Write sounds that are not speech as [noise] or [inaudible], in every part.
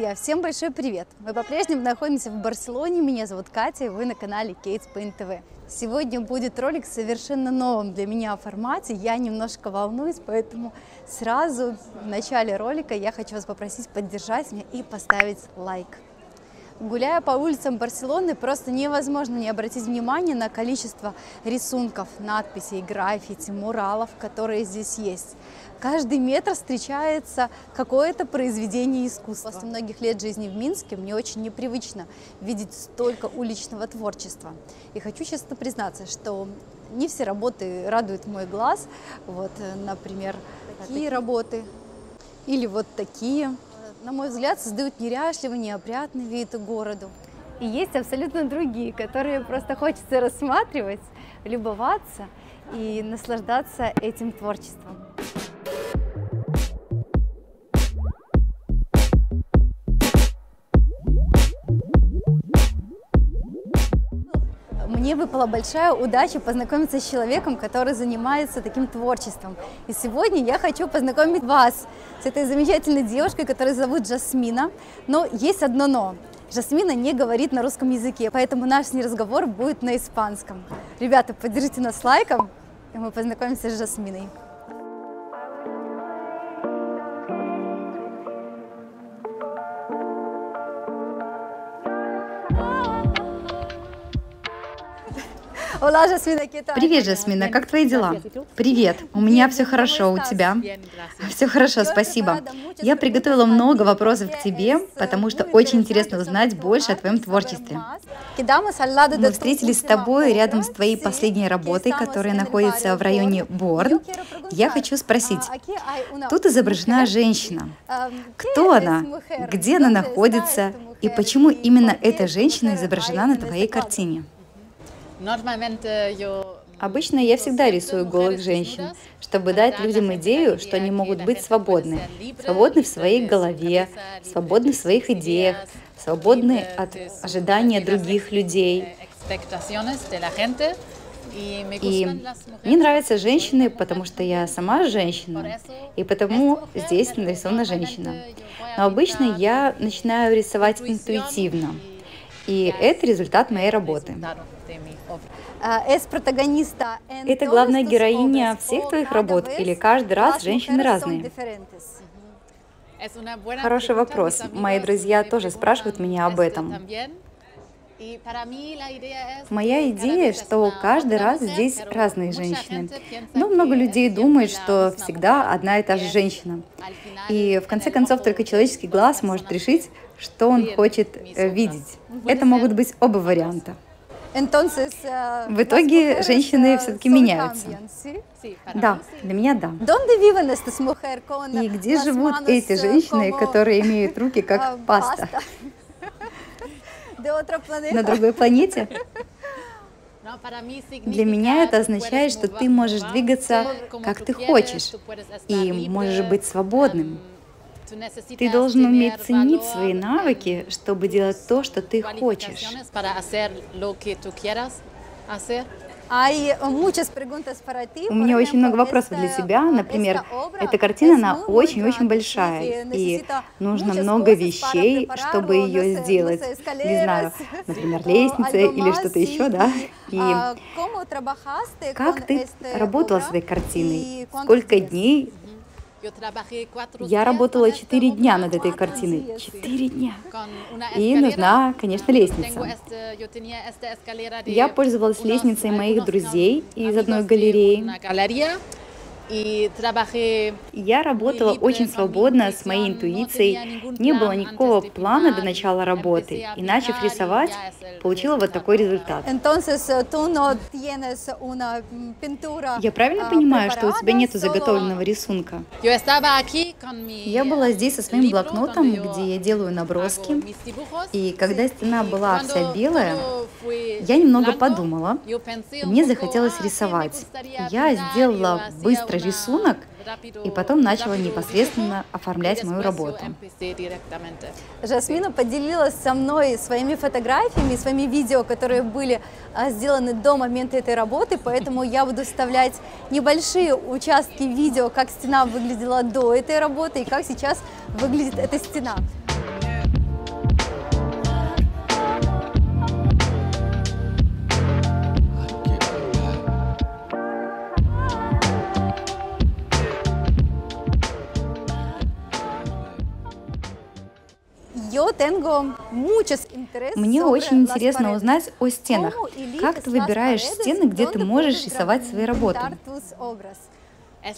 Друзья, всем большой привет! Мы по-прежнему находимся в Барселоне, меня зовут Катя, и вы на канале Кейтс Paint TV. Сегодня будет ролик в совершенно новом для меня формате, я немножко волнуюсь, поэтому сразу в начале ролика я хочу вас попросить поддержать меня и поставить лайк. Гуляя по улицам Барселоны, просто невозможно не обратить внимание на количество рисунков, надписей, граффити, муралов, которые здесь есть. Каждый метр встречается какое-то произведение искусства. После многих лет жизни в Минске мне очень непривычно видеть столько уличного творчества. И хочу честно признаться, что не все работы радуют мой глаз. Вот, например, такие работы или вот такие на мой взгляд, создают неряшливый, неопрятный вид городу. И есть абсолютно другие, которые просто хочется рассматривать, любоваться и наслаждаться этим творчеством. Мне выпала большая удача познакомиться с человеком, который занимается таким творчеством. И сегодня я хочу познакомить вас с этой замечательной девушкой, которую зовут Жасмина. Но есть одно но. Жасмина не говорит на русском языке, поэтому наш с ней разговор будет на испанском. Ребята, поддержите нас лайком, и мы познакомимся с Жасминой. Привет, Жасмина, как твои дела? Привет, у меня все хорошо, у тебя? Все хорошо, спасибо. Я приготовила много вопросов к тебе, потому что очень интересно узнать больше о твоем творчестве. Мы встретились с тобой рядом с твоей последней работой, которая находится в районе Борн. Я хочу спросить, тут изображена женщина. Кто она? Где она находится? И почему именно эта женщина изображена на твоей картине? Обычно я всегда рисую голых женщин, чтобы дать людям идею, что они могут быть свободны. Свободны в своей голове, свободны в своих идеях, свободны от ожидания других людей. И мне нравятся женщины, потому что я сама женщина, и потому здесь нарисована женщина. Но обычно я начинаю рисовать интуитивно, и это результат моей работы. А, Это главная героиня всех твоих работ или каждый раз женщины разные? Хороший вопрос. Мои друзья тоже спрашивают меня об этом. Моя идея, что каждый раз здесь разные женщины. Но много людей думают, что всегда одна и та же женщина. И в конце концов только человеческий глаз может решить, что он хочет э, видеть. Это могут быть оба варианта. Э, в итоге женщины все-таки меняются. Да, для меня да. И где живут эти женщины, которые имеют [laughs] руки как а, паста? [laughs] [laughs] На другой планете? Для меня это означает, что ты можешь двигаться, как ты хочешь, и можешь быть свободным. Ты должен уметь ценить свои навыки, чтобы делать то, что ты хочешь. У меня очень много вопросов для тебя. Например, эта картина, она очень-очень большая, и нужно много вещей, чтобы ее сделать. Не знаю, например, [laughs] лестница или что-то еще, да? И а, как ты работала с этой картиной? Сколько дней я работала четыре дня над этой картиной. Четыре дня. И нужна, конечно, лестница. Я пользовалась лестницей моих друзей из одной галереи. Я работала очень свободно, с моей интуицией. Не было никакого плана до начала работы. И начав рисовать, получила вот такой результат. Eh, Я правильно понимаю, что у тебя нет заготовленного рисунка? Я была здесь со своим блокнотом, где я делаю наброски. И когда стена была вся белая, я немного подумала, мне захотелось рисовать. Я сделала быстро рисунок, и потом начала непосредственно [laughs] оформлять мою работу. Жасмина поделилась со мной своими фотографиями, своими видео, которые были а, сделаны до момента этой работы, поэтому я буду вставлять небольшие участки видео, как стена выглядела до этой работы и как сейчас выглядит эта стена. Мне очень интересно узнать о стенах. Как ты выбираешь стены, где ты можешь рисовать свои работы?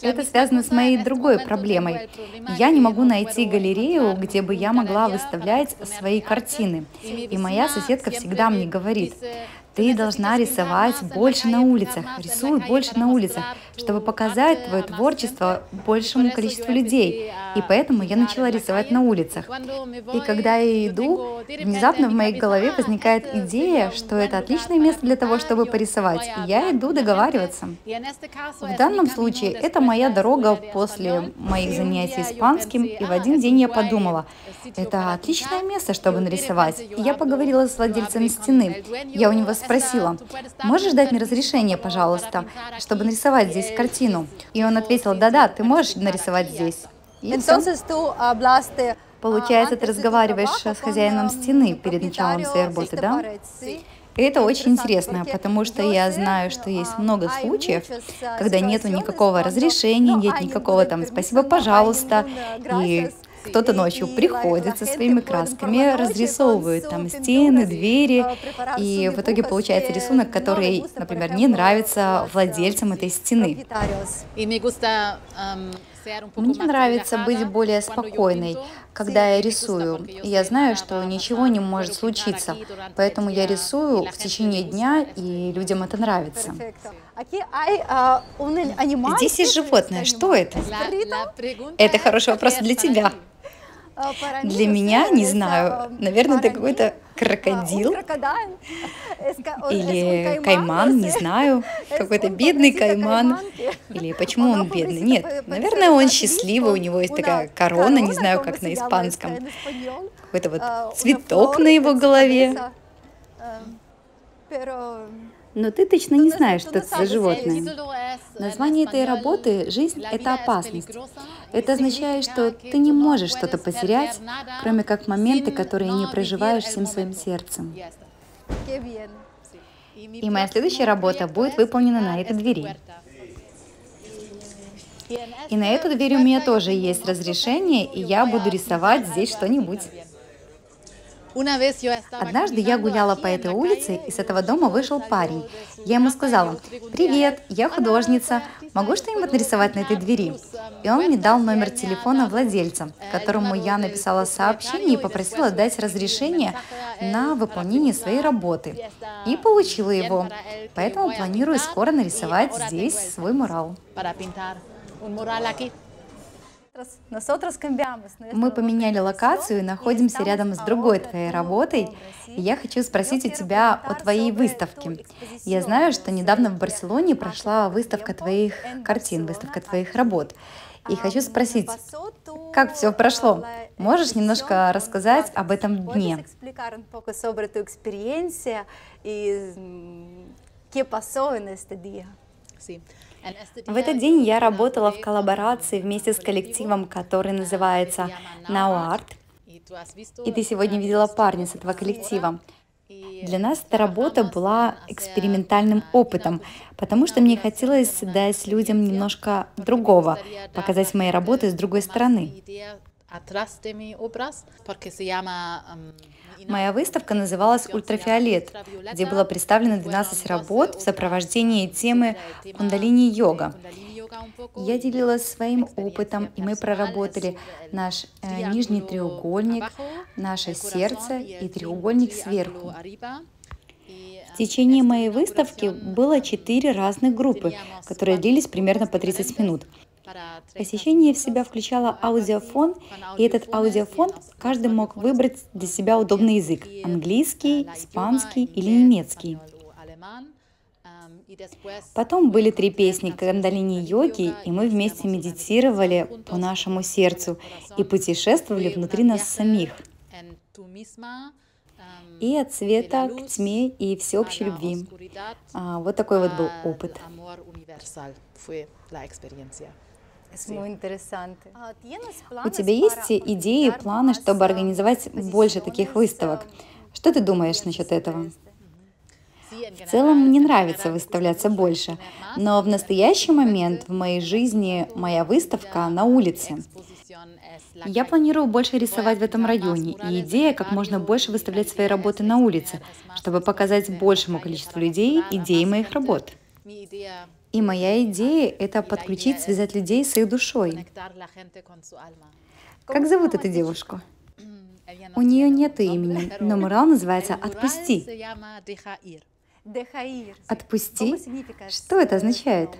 Это связано с моей другой проблемой. Я не могу найти галерею, где бы я могла выставлять свои картины. И моя соседка всегда мне говорит, ты должна рисовать больше на улицах, рисуй больше на улицах, чтобы показать твое творчество большему количеству людей. И поэтому я начала рисовать на улицах. И когда я иду, внезапно в моей голове возникает идея, что это отличное место для того, чтобы порисовать. И я иду договариваться. В данном случае это моя дорога после моих занятий испанским, и в один день я подумала, это отличное место, чтобы нарисовать. И я поговорила с владельцем стены. Я у него спросила, можешь дать мне разрешение, пожалуйста, чтобы нарисовать здесь картину? И он ответил, да-да, ты можешь нарисовать здесь. И все. Получается, ты разговариваешь с хозяином стены перед началом своей работы, да? И это очень интересно, потому что я знаю, что есть много случаев, когда нету никакого разрешения, нет никакого там «спасибо, пожалуйста», и кто-то ночью приходит со своими красками, разрисовывает там стены, двери, и в итоге получается рисунок, который, например, не нравится владельцам этой стены. Мне нравится быть более спокойной, когда я рисую. Я знаю, что ничего не может случиться, поэтому я рисую в течение дня, и людям это нравится. Здесь есть животное. Что это? Это хороший вопрос для тебя. Для меня, не знаю, наверное, это какой-то крокодил или кайман, не знаю, какой-то бедный кайман. Или почему он бедный? Нет, наверное, он счастливый, у него есть такая корона, не знаю, как на испанском. Какой-то вот цветок на его голове. Но ты точно не знаешь, что это за животное. Название этой работы «Жизнь – это опасность». Это означает, что ты не можешь что-то потерять, кроме как моменты, которые не проживаешь всем своим сердцем. И моя следующая работа будет выполнена на этой двери. И на эту дверь у меня тоже есть разрешение, и я буду рисовать здесь что-нибудь. Однажды я гуляла по этой улице, и с этого дома вышел парень. Я ему сказала, «Привет, я художница, могу что-нибудь нарисовать на этой двери?» И он мне дал номер телефона владельца, которому я написала сообщение и попросила дать разрешение на выполнение своей работы. И получила его. Поэтому планирую скоро нарисовать здесь свой мурал. Мы поменяли локацию и находимся рядом с другой твоей работой. И я хочу спросить у тебя о твоей выставке. Я знаю, что недавно в Барселоне прошла выставка твоих картин, выставка твоих работ. И хочу спросить, как все прошло? Можешь немножко рассказать об этом дне? В этот день я работала в коллаборации вместе с коллективом, который называется Now Art. И ты сегодня видела парня с этого коллектива. Для нас эта работа была экспериментальным опытом, потому что мне хотелось дать людям немножко другого, показать мои работы с другой стороны. Моя выставка называлась «Ультрафиолет», где было представлено 12 работ в сопровождении темы кундалини-йога. Я делилась своим опытом, и мы проработали наш э, нижний треугольник, наше сердце и треугольник сверху. В течение моей выставки было четыре разных группы, которые длились примерно по 30 минут. Посещение в себя включало аудиофон, и этот аудиофон каждый мог выбрать для себя удобный язык – английский, испанский или немецкий. Потом были три песни кандалини-йоги, и мы вместе медитировали по нашему сердцу и путешествовали внутри нас самих. И от света к тьме и всеобщей любви. А, вот такой вот был опыт. У тебя есть идеи, планы, чтобы организовать больше таких выставок? Что ты думаешь насчет этого? В целом мне нравится выставляться больше, но в настоящий момент в моей жизни моя выставка на улице. Я планирую больше рисовать в этом районе, и идея как можно больше выставлять свои работы на улице, чтобы показать большему количеству людей идеи моих работ. И моя идея — это подключить, связать людей с их душой. Как зовут эту девушку? У нее нет имени, но мурал называется «Отпусти». Отпусти? Что это означает?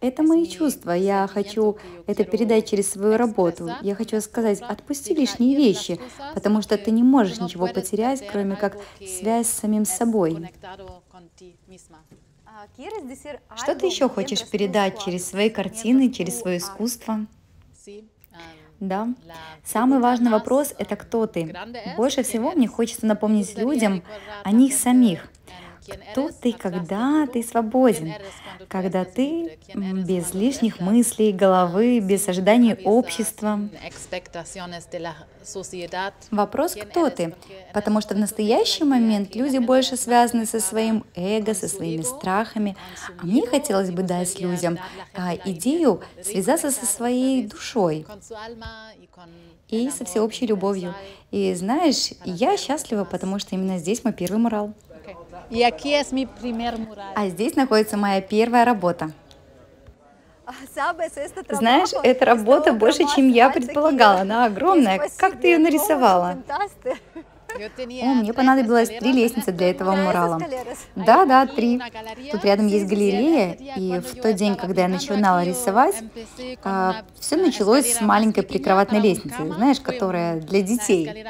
Это мои чувства. Я хочу это передать через свою работу. Я хочу сказать, отпусти лишние вещи, потому что ты не можешь ничего потерять, кроме как связь с самим собой. Что ты еще хочешь передать через свои картины, через свое искусство? Да. Самый важный вопрос – это кто ты. Больше всего мне хочется напомнить людям о них самих – кто ты, когда ты свободен, когда ты без лишних мыслей, головы, без ожиданий общества. Вопрос, кто ты? Потому что в настоящий момент люди больше связаны со своим эго, со своими страхами. А мне хотелось бы дать людям а, идею связаться со своей душой и со всеобщей любовью. И знаешь, я счастлива, потому что именно здесь мой первый мурал. А здесь находится моя первая работа. Знаешь, эта работа больше, чем я предполагала. Она огромная. Как ты ее нарисовала? О, мне понадобилось три лестницы для этого мурала. Да, да, три. Тут рядом есть галерея, и в тот день, когда я начинала рисовать, а, все началось с маленькой прикроватной лестницы, знаешь, которая для детей.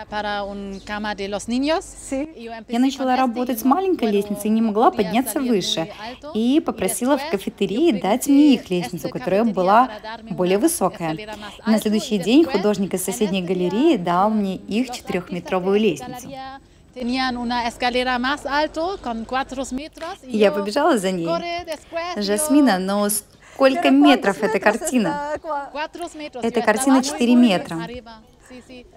Я начала работать с маленькой лестницей и не могла подняться выше, и попросила в кафетерии дать мне их лестницу, которая была более высокая. И на следующий день художник из соседней галереи дал мне их четырехметровую лестницу. Я побежала за ней. Жасмина, но сколько метров эта картина? Эта картина 4 метра.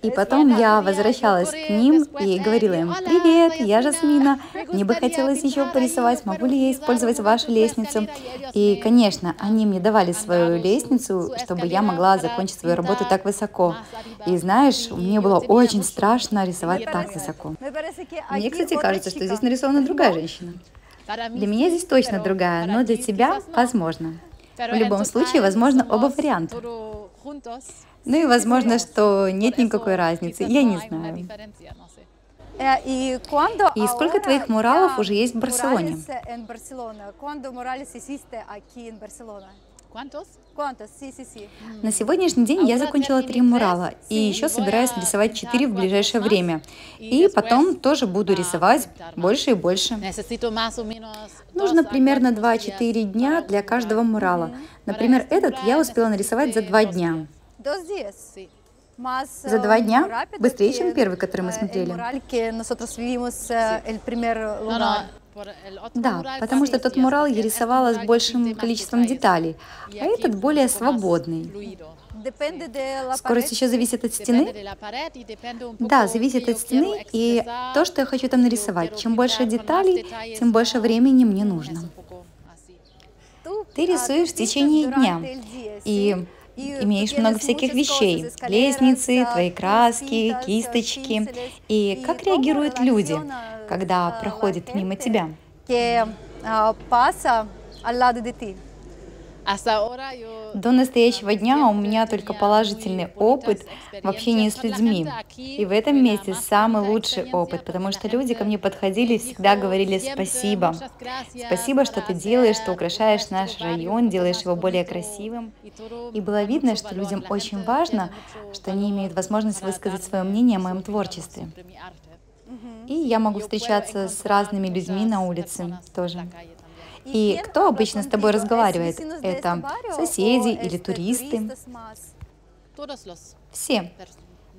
И потом я возвращалась к ним и говорила им, «Привет, я Жасмина, мне бы хотелось еще порисовать, могу ли я использовать вашу лестницу?» И, конечно, они мне давали свою лестницу, чтобы я могла закончить свою работу так высоко. И знаешь, мне было очень страшно рисовать так высоко. Мне, кстати, кажется, что здесь нарисована другая женщина. Для меня здесь точно другая, но для тебя возможно. В любом случае, возможно, оба варианта. Ну и возможно, что нет никакой разницы, я не знаю. И сколько твоих муралов уже есть в Барселоне? На сегодняшний день я закончила три мурала и еще собираюсь рисовать четыре в ближайшее время. И потом тоже буду рисовать больше и больше. Нужно примерно 2-4 дня для каждого мурала. Например, этот я успела нарисовать за два дня. За два дня? Быстрее, чем первый, который мы смотрели. Да, потому что тот мурал я рисовала с большим количеством деталей, а этот более свободный. Скорость еще зависит от стены? Да, зависит от стены и то, что я хочу там нарисовать. Чем больше деталей, тем больше времени мне нужно. Ты рисуешь в течение дня, и имеешь много всяких вещей. Лестницы, твои краски, кисточки. И как реагируют люди, когда проходят мимо тебя? До настоящего дня у меня только положительный опыт в общении с людьми. И в этом месте самый лучший опыт, потому что люди ко мне подходили и всегда говорили спасибо. Спасибо, что ты делаешь, что украшаешь наш район, делаешь его более красивым. И было видно, что людям очень важно, что они имеют возможность высказать свое мнение о моем творчестве. И я могу встречаться с разными людьми на улице тоже. И кто обычно с тобой разговаривает? Это соседи или туристы? Все.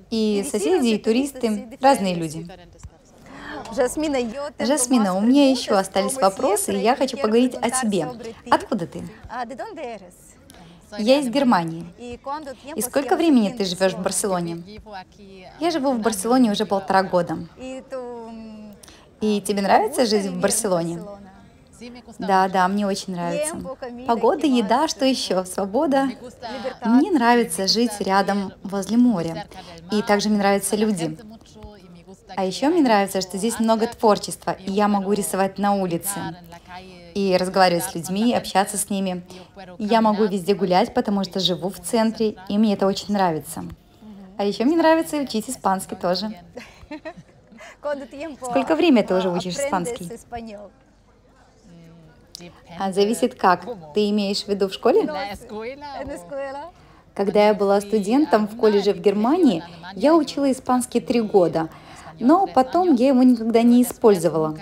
И соседи, и туристы – разные люди. Жасмина, у меня еще остались вопросы, и я хочу поговорить о тебе. Откуда ты? Я из Германии. И сколько времени ты живешь в Барселоне? Я живу в Барселоне уже полтора года. И тебе нравится жить в Барселоне? Да, да, мне очень нравится. Погода, еда, что еще? Свобода. Мне нравится жить рядом возле моря. И также мне нравятся люди. А еще мне нравится, что здесь много творчества, и я могу рисовать на улице и разговаривать с людьми, общаться с ними. Я могу везде гулять, потому что живу в центре, и мне это очень нравится. А еще мне нравится учить испанский тоже. Сколько времени ты уже учишь испанский? А зависит как? Ты имеешь в виду в школе? Когда я была студентом в колледже в Германии, я учила испанский три года, но потом я его никогда не использовала.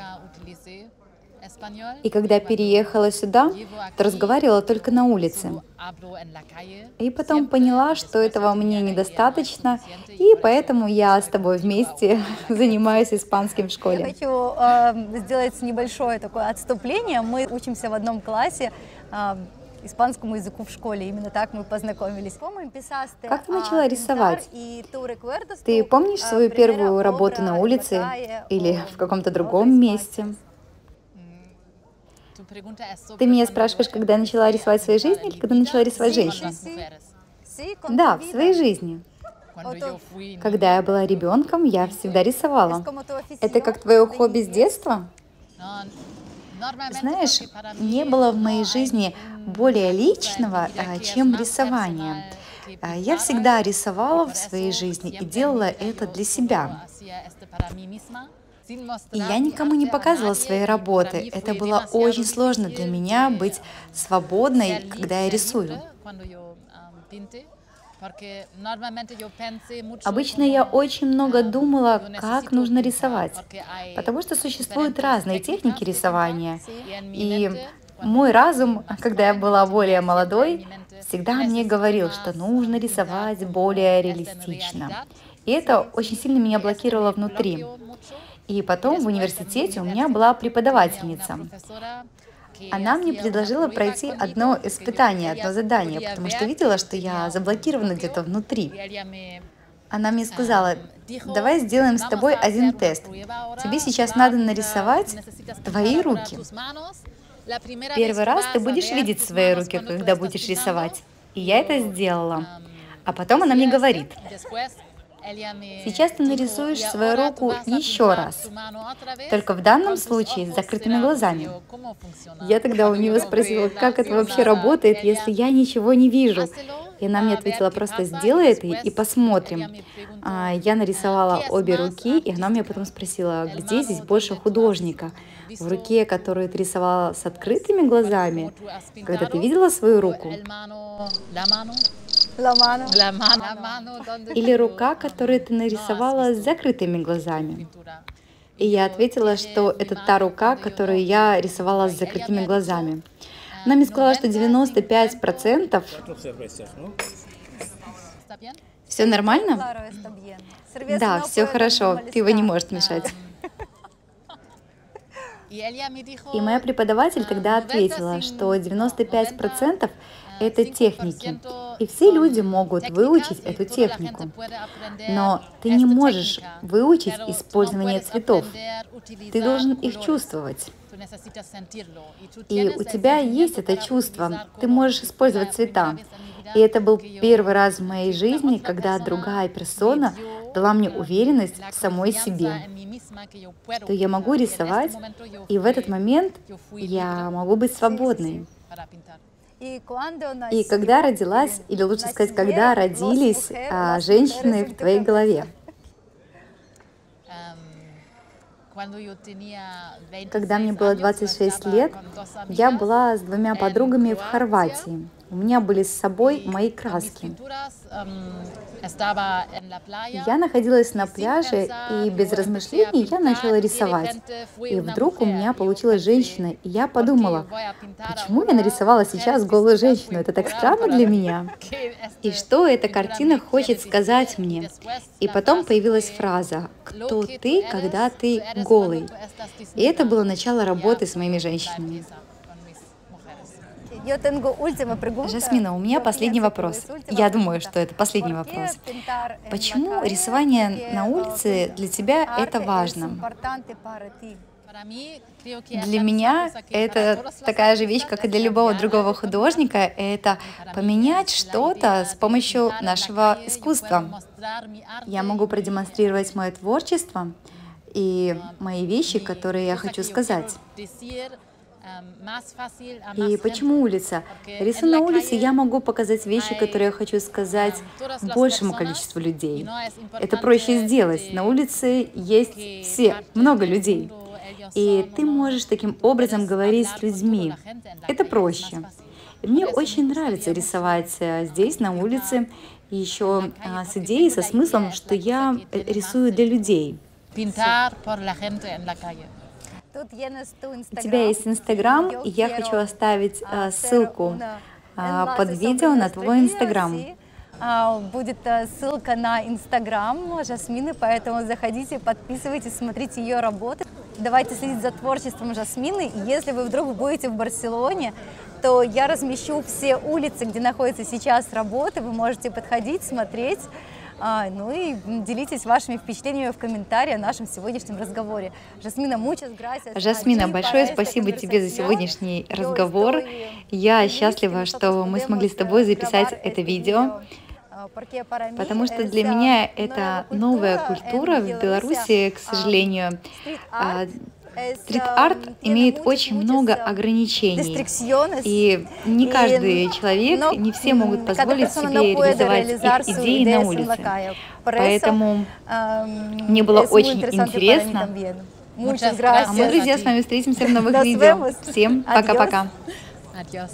И когда переехала сюда, то разговаривала только на улице. И потом поняла, что этого мне недостаточно, и поэтому я с тобой вместе [laughs] занимаюсь испанским в школе. Я хочу э, сделать небольшое такое отступление. Мы учимся в одном классе. Э, испанскому языку в школе. Именно так мы познакомились. Как ты начала рисовать? Ты помнишь свою первую работу на улице или в каком-то другом месте? Ты меня спрашиваешь, когда я начала рисовать в своей жизни или когда начала рисовать женщин? Да, в своей жизни. Когда я была ребенком, я всегда рисовала. Это как твое хобби с детства? Знаешь, не было в моей жизни более личного, а, чем рисование. А, я всегда рисовала в своей жизни и делала это для себя. И я никому не показывала свои работы. Это было очень сложно для меня быть свободной, когда я рисую. Обычно я очень много думала, как нужно рисовать, потому что существуют разные техники рисования. И мой разум, когда я была более молодой, всегда мне говорил, что нужно рисовать более реалистично. И это очень сильно меня блокировало внутри. И потом в университете у меня была преподавательница. Она мне предложила пройти одно испытание, одно задание, потому что видела, что я заблокирована где-то внутри. Она мне сказала, давай сделаем с тобой один тест. Тебе сейчас надо нарисовать твои руки. Первый раз ты будешь видеть свои руки, когда будешь рисовать. И я это сделала. А потом она мне говорит, Сейчас ты нарисуешь свою руку еще раз, только в данном случае с закрытыми глазами. Я тогда у нее спросила, как это вообще работает, если я ничего не вижу. И она мне ответила, просто сделай это и посмотрим. А, я нарисовала обе руки, и она мне потом спросила, где здесь больше художника? В руке, которую ты рисовала с открытыми глазами, когда ты видела свою руку? Или рука, которую ты нарисовала с закрытыми глазами? И я ответила, что это та рука, которую я рисовала с закрытыми глазами. Она мне сказала, что 95% все нормально? Да, все хорошо, ты его не можешь мешать. [laughs] И моя преподаватель тогда ответила, что 95% это техники. И все люди могут выучить эту технику. Но ты не можешь выучить использование цветов. Ты должен их чувствовать. И у тебя есть это чувство. Ты можешь использовать цвета. И это был первый раз в моей жизни, когда другая персона дала мне уверенность в самой себе, что я могу рисовать, и в этот момент я могу быть свободной. И когда родилась, или лучше сказать, когда родились а, женщины в твоей голове? Когда мне было 26 лет, я была с двумя подругами в Хорватии. У меня были с собой мои краски. Я находилась на пляже, и без размышлений я начала рисовать. И вдруг у меня получилась женщина, и я подумала, почему я нарисовала сейчас голую женщину? Это так странно для [laughs] меня. И что эта картина хочет сказать мне? И потом появилась фраза «Кто ты, когда ты голый?» И это было начало работы с моими женщинами. Жасмина, у меня последний вопрос. Я думаю, что это последний вопрос. Почему рисование на улице для тебя это важно? Для меня это такая же вещь, как и для любого другого художника, это поменять что-то с помощью нашего искусства. Я могу продемонстрировать мое творчество и мои вещи, которые я хочу сказать. И почему улица? Рисуя на улице, я могу показать вещи, которые я хочу сказать большему количеству людей. Это проще сделать. На улице есть все, много людей. И ты можешь таким образом говорить с людьми. Это проще. Мне очень нравится рисовать э, здесь, на улице, еще а, с идеей, со смыслом, что я э, рисую для людей. У тебя есть Инстаграм, и я хочу оставить а, ссылку а, под видео на твой Инстаграм. Будет ссылка на Инстаграм Жасмины, поэтому заходите, подписывайтесь, смотрите ее работы. Давайте следить за творчеством Жасмины. Если вы вдруг будете в Барселоне, то я размещу все улицы, где находятся сейчас работы. Вы можете подходить, смотреть. А, ну и делитесь вашими впечатлениями в комментарии о нашем сегодняшнем разговоре. Жасмина, muchas gracias. Жасмина, большое спасибо тебе за сегодняшний разговор. Я счастлива, что мы смогли с тобой записать это видео. Потому что для меня это новая культура в Беларуси, к сожалению. Стрит-арт имеет очень много ограничений, и не каждый человек, не все могут позволить себе реализовать их идеи на улице. Поэтому мне было очень интересно. А мы, друзья, с вами встретимся в новых видео. Всем пока-пока. Adiós.